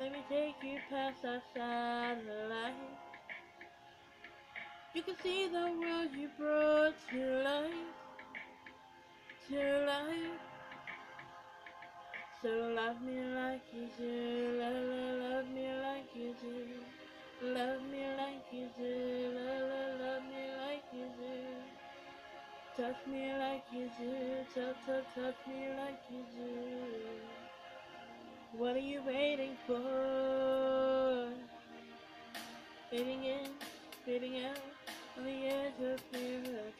let me take you past the light. You can see the world you brought to life, to life. So love me like you do, love, love, love me like you do, love me like you do, love, love, love me like you do. Touch me like you do, touch, touch, touch me like you do. What are you waiting for? Fading in, fading out, on the edge of paradise.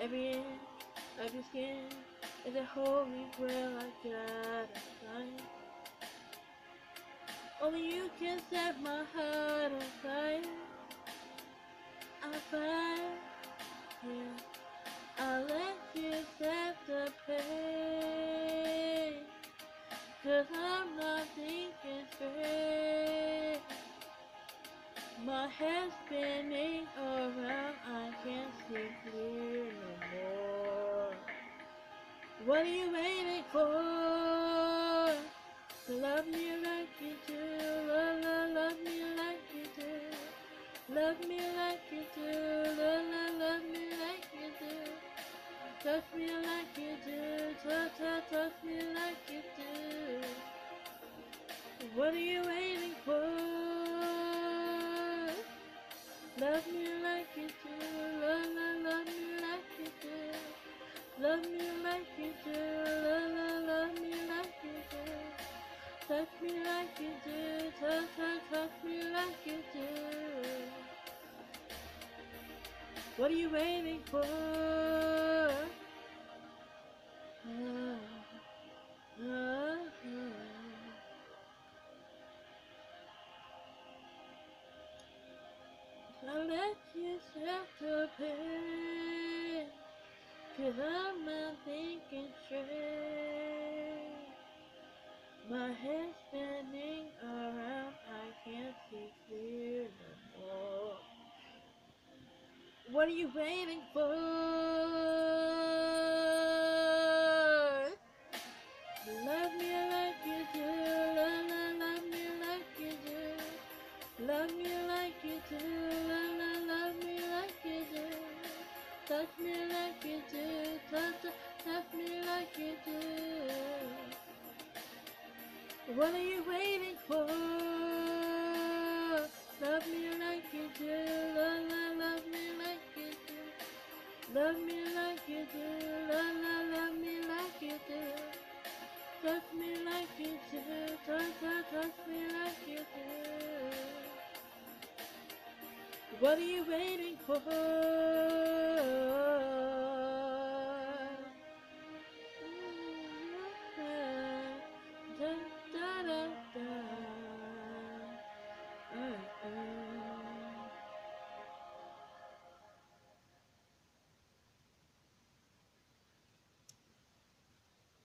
Every inch of your skin is a holy grail I gotta find. Only you can set my heart on fire. On fire, yeah. I'll let you Cause I'm not thinking straight. My head's spinning around, I can't see clear no more. What are you waiting for? To love me like you do, love, love, love me like you do. Love me like you do, love, love, love me like you do. Touch me like you do, touch, touch, touch me like you do. What are you waiting for? Love me like you do, love, love, love me like you do. Love me like you do, love, love, love me like you do. Touch me like you do, touch, touch, touch me like you do. What are you waiting for? I'm not thinking straight. My head's spinning around, I can't see clear no more. What are you waiting for? What are you waiting for? Love me like you do, love, love, love me like you do. Love me like you do, love, love, love me like you do. Touch me like you do, touch, touch, touch me like you do. What are you waiting for?